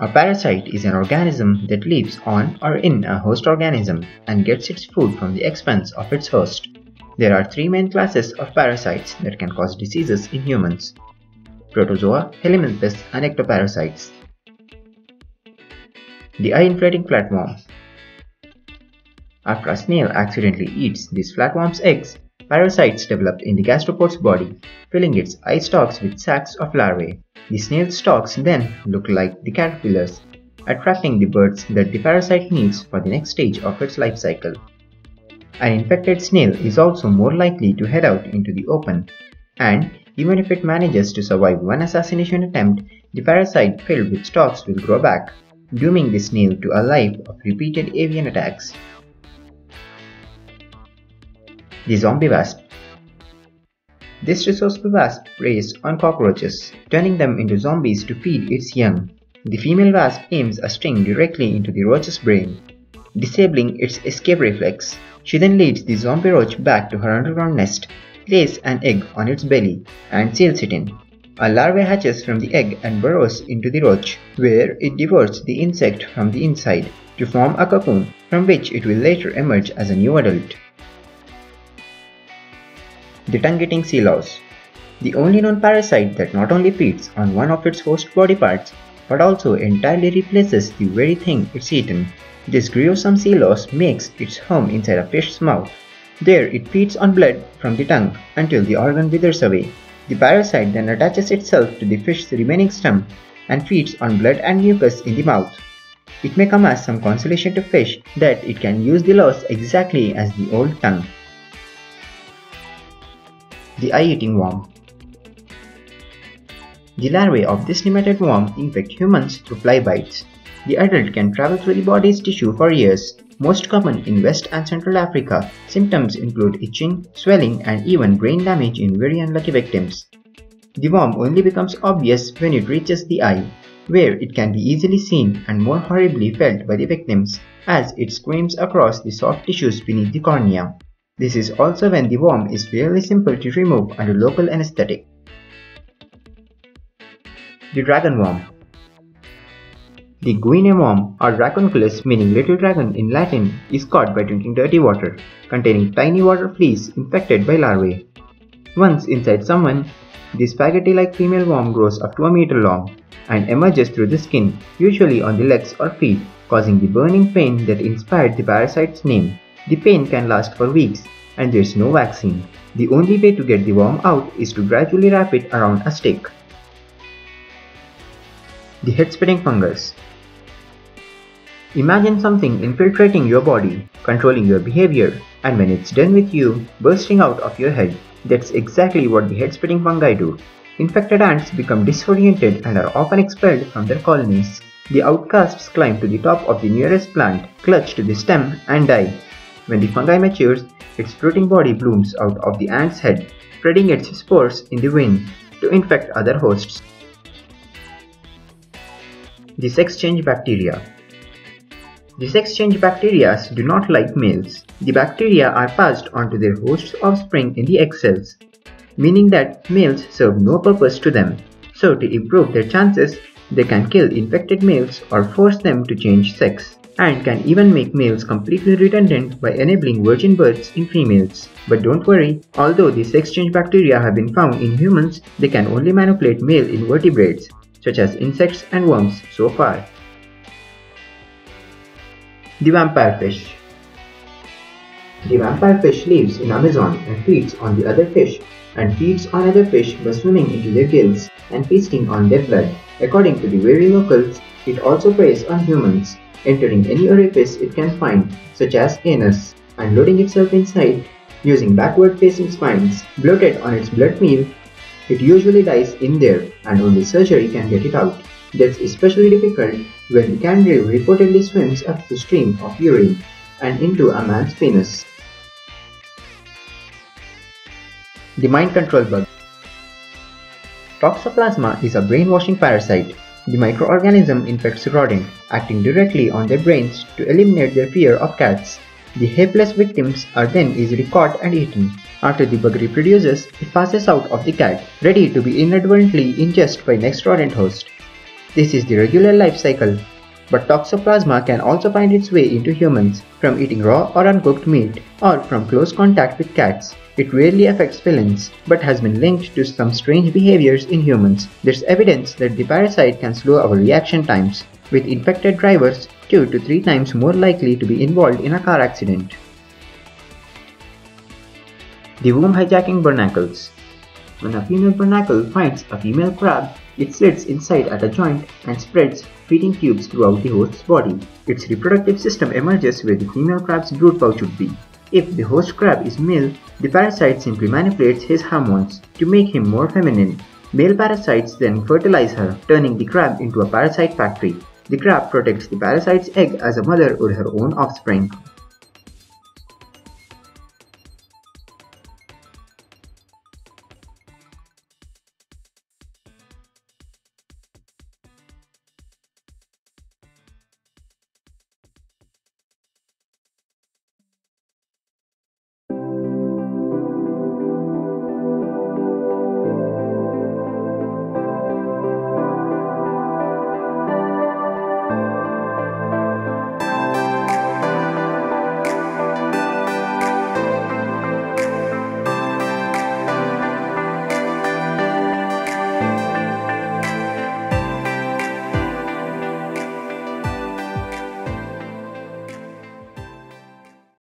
A parasite is an organism that lives on or in a host organism and gets its food from the expense of its host. There are three main classes of parasites that can cause diseases in humans. Protozoa, helminths, and ectoparasites. The eye-inflating flatworm. After a snail accidentally eats this flatworm's eggs, parasites develop in the gastropod's body, filling its eye stalks with sacs of larvae. The snail's stalks then look like the caterpillars, attracting the birds that the parasite needs for the next stage of its life cycle. An infected snail is also more likely to head out into the open, and even if it manages to survive one assassination attempt, the parasite filled with stalks will grow back, dooming the snail to a life of repeated avian attacks. The zombie wasp. This resourceful wasp preys on cockroaches, turning them into zombies to feed its young. The female wasp aims a sting directly into the roach's brain, disabling its escape reflex. She then leads the zombie roach back to her underground nest, lays an egg on its belly, and seals it in. A larva hatches from the egg and burrows into the roach, where it devours the insect from the inside to form a cocoon from which it will later emerge as a new adult. The tongue-eating sea louse. The only known parasite that not only feeds on one of its host body parts, but also entirely replaces the very thing it's eaten. This gruesome sea louse makes its home inside a fish's mouth. There it feeds on blood from the tongue until the organ withers away. The parasite then attaches itself to the fish's remaining stump and feeds on blood and mucus in the mouth. It may come as some consolation to fish that it can use the louse exactly as the old tongue. The eye-eating worm. The larvae of this nematode worm infect humans through fly bites. The adult can travel through the body's tissue for years. Most common in West and Central Africa, symptoms include itching, swelling, and even brain damage in very unlucky victims. The worm only becomes obvious when it reaches the eye, where it can be easily seen and more horribly felt by the victims as it screams across the soft tissues beneath the cornea. This is also when the worm is fairly simple to remove under local anesthetic. The dragon worm. The guinea worm or dracunculus meaning little dragon in Latin is caught by drinking dirty water containing tiny water fleas infected by larvae. Once inside someone, the spaghetti-like female worm grows up to a meter long and emerges through the skin, usually on the legs or feet, causing the burning pain that inspired the parasite's name. The pain can last for weeks and there's no vaccine. The only way to get the worm out is to gradually wrap it around a stick. The head-splitting fungus. Imagine something infiltrating your body, controlling your behavior, and when it's done with you, bursting out of your head. That's exactly what the head-splitting fungi do. Infected ants become disoriented and are often expelled from their colonies. The outcasts climb to the top of the nearest plant, clutch to the stem, and die. When the fungi matures, its fruiting body blooms out of the ant's head, spreading its spores in the wind to infect other hosts. The sex change bacteria. The sex change bacteria do not like males. The bacteria are passed on to their host's offspring in the egg cells, meaning that males serve no purpose to them. So to improve their chances, they can kill infected males or force them to change sex and can even make males completely redundant by enabling virgin births in females. But don't worry, although these sex change bacteria have been found in humans, they can only manipulate male invertebrates, such as insects and worms so far. The vampire fish The vampire fish lives in Amazon and feeds on the other fish and feeds on other fish by swimming into their gills and feasting on their blood. According to the very locals, it also preys on humans entering any orifice it can find, such as anus, and loading itself inside using backward-facing spines bloated on its blood meal. It usually dies in there and only surgery can get it out. That's especially difficult when the cangrel reportedly swims up the stream of urine and into a man's penis. The mind control bug. Toxoplasma is a brainwashing parasite the microorganism infects rodent, acting directly on their brains to eliminate their fear of cats. The helpless victims are then easily caught and eaten. After the bug reproduces, it passes out of the cat, ready to be inadvertently ingested by next rodent host. This is the regular life cycle. But toxoplasma can also find its way into humans from eating raw or uncooked meat or from close contact with cats. It rarely affects felines, but has been linked to some strange behaviors in humans. There's evidence that the parasite can slow our reaction times, with infected drivers 2 to 3 times more likely to be involved in a car accident. The womb hijacking barnacles. When a female barnacle finds a female crab, it slits inside at a joint and spreads feeding tubes throughout the host's body. Its reproductive system emerges where the female crab's brood pouch would be. If the host crab is male, the parasite simply manipulates his hormones to make him more feminine. Male parasites then fertilize her, turning the crab into a parasite factory. The crab protects the parasite's egg as a mother would her own offspring.